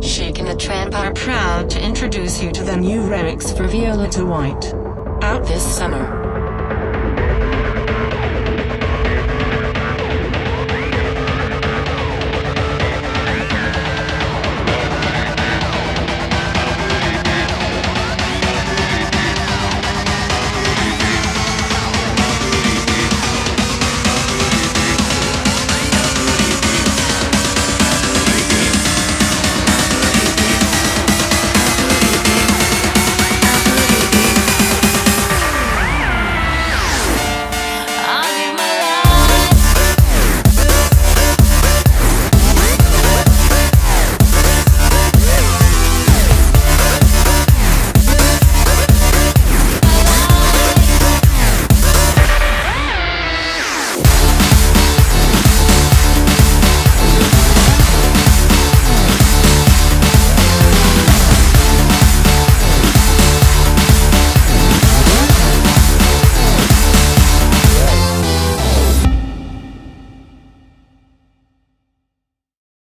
Chic and the Tramp are proud to introduce you to the new remix for Violeta White. Out this summer.